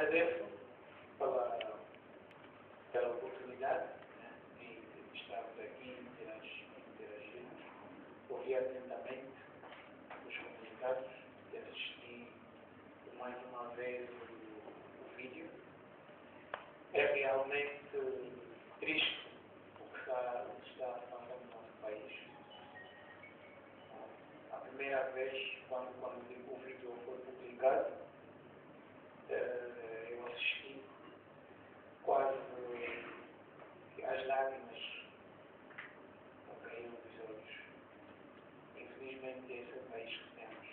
agradeço pela, pela oportunidade né, de estarmos aqui interagirmos. Ouvi atentamente os comunicados e assisti mais uma vez o, o vídeo. É realmente triste o que está, está passando no nosso país. A primeira vez, quando, quando o vídeo foi publicado, eh, eu assisti quase as lágrimas a caíram dos olhos. Infelizmente esse é o país que temos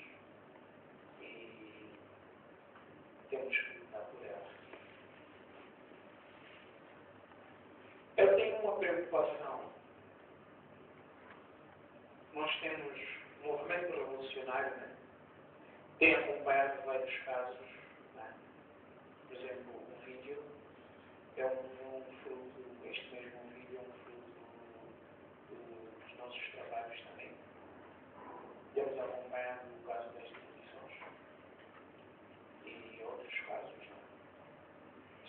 e temos que lutar por ela. Eu tenho uma preocupação. Nós temos um movimento revolucionário, né? tem acompanhado vários casos. Né? Por exemplo, um vídeo é um, um fruto, este mesmo vídeo é um fruto do, dos nossos trabalhos também. Temos acompanhado o caso das televisões e outros casos. Né?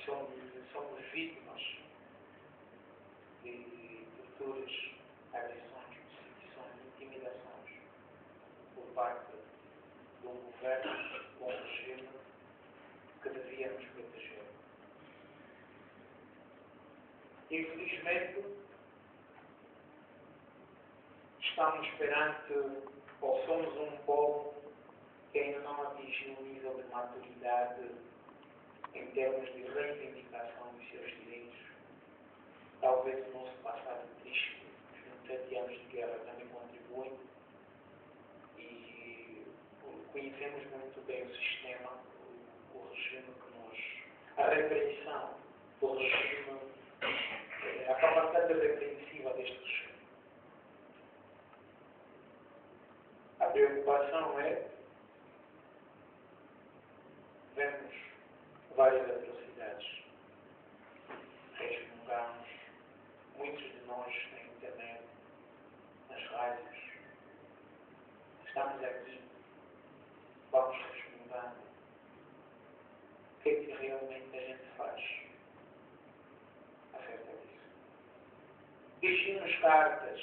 Somos, somos vítimas de torturas, agressões, perseguições, intimidações por parte de um governo, de um regime que devíamos proteger. Infelizmente, estamos perante, ou somos um povo que ainda não atingiu um nível de maturidade em termos de reivindicação dos seus direitos. Talvez o nosso passado triste, os 27 anos de guerra também contribuem e conhecemos muito bem o sistema, o, o regime que nos. a repreensão do regime, a capacidade repreensiva deste regime. A preocupação é vemos várias atrocidades. Resmungamos, muitos de nós na internet, Estamos aqui, vamos resmungando. O que é que realmente a gente faz acerca disso? Vestimos cartas,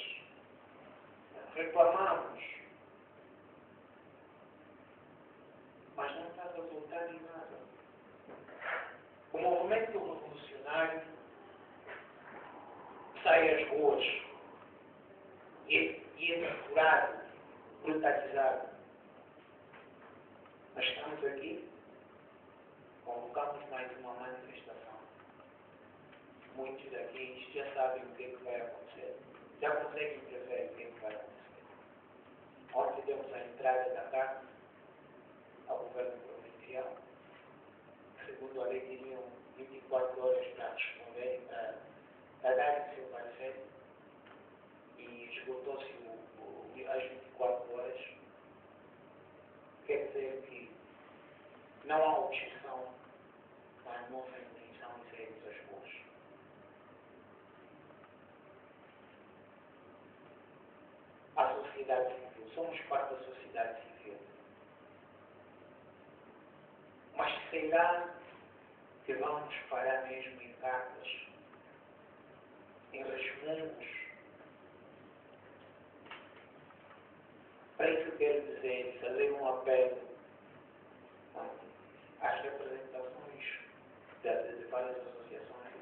reclamamos, mas não está resultando em nada. O movimento revolucionário sai às ruas e e é brutalizado. Nós estamos aqui, convocamos mais uma manifestação. Muitos daqui já sabem o que, é que vai acontecer, já conseguem prever o que, é que vai acontecer. Ontem demos a entrada da carta ao governo provincial, segundo a lei teriam 24 horas para responder, para, para dar o seu parecer, e esgotou-se as 24 horas. Quer dizer que não há objeção à nossa intenção de sairmos às ruas. A sociedade civil, somos parte da sociedade civil. Mas será que vamos parar mesmo em cartas, em resmungos? Para isso quero dizer, fazer um apelo às representações de, de várias associações.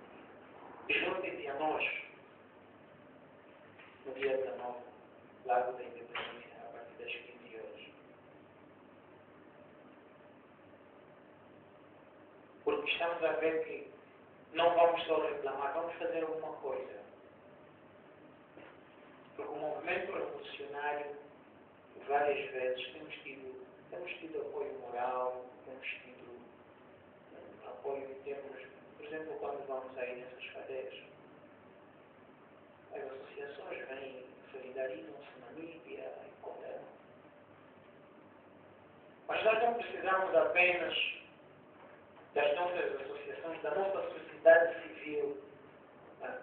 Juntem-se a nós no dia 19, Lago da Independência, a partir das 15 horas. Porque estamos a ver que não vamos só reclamar, vamos fazer alguma coisa. Porque o movimento revolucionário, várias vezes, temos tido, temos tido apoio moral, temos tido um, apoio em termos, por exemplo, quando vamos aí nessas cadeias. As associações vêm, solidarizam-se na mídia e condenam. Mas nós não precisamos apenas das nossas associações, da nossa sociedade civil, né?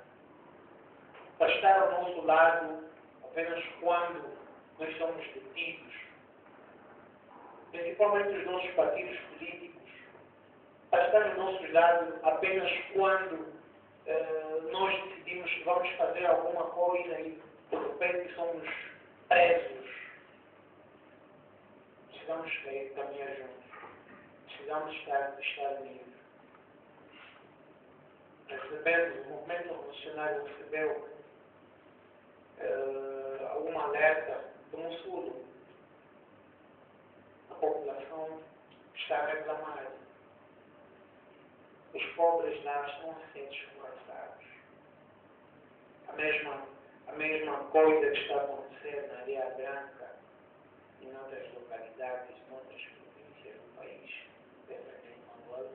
para estar ao nosso lado apenas quando nós somos detidos, principalmente os nossos partidos políticos, a estar ao nosso lado apenas quando uh, nós decidimos que vamos fazer alguma coisa e de repente somos presos. Precisamos caminhar juntos. Precisamos estar, estar livres. Recebemos, o movimento revolucionário recebeu uh, uma alerta um sul. A população está a reclamar. Os pobres lá estão ser desconversados. A mesma, a mesma coisa que está a acontecer na Areia Branca e em outras localidades, em outras províncias do país, dependendo do Angola,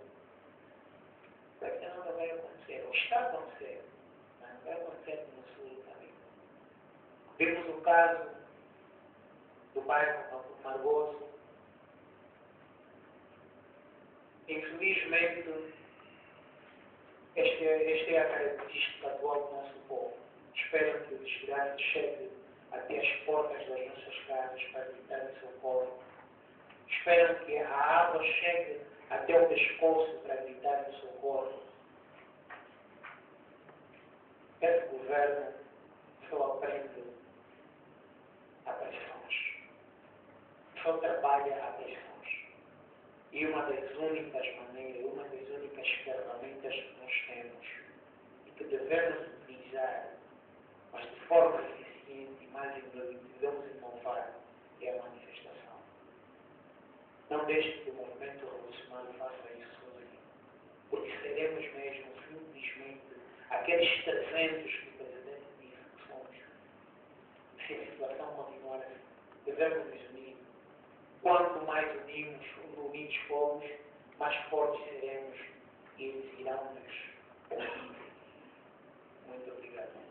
daqui a nada vai acontecer, ou está a acontecer, mas vai acontecer no sul também. Vimos o caso do bairro Margoso, Infelizmente, esta esta é a característica atual do nosso povo. Esperam que o desgraça chegue até as portas das nossas casas para gritar em socorro. Esperam que a água chegue até o pescoço para gritar em socorro. Esse governo só aprende a pressões. Só trabalha a pressões. E uma das únicas maneiras, uma das únicas ferramentas que nós temos e que devemos utilizar, mas de forma eficiente e mais devemos inovar, é a manifestação. Não deixe que o movimento revolucionário faça isso sozinho. Porque seremos mesmo, simplesmente, aqueles 300 que o Presidente disse que somos. Se a situação continuar assim, devemos nos. Quanto mais unimos, unidos fomos, mais fortes seremos e seguirão-nos. Muito obrigado.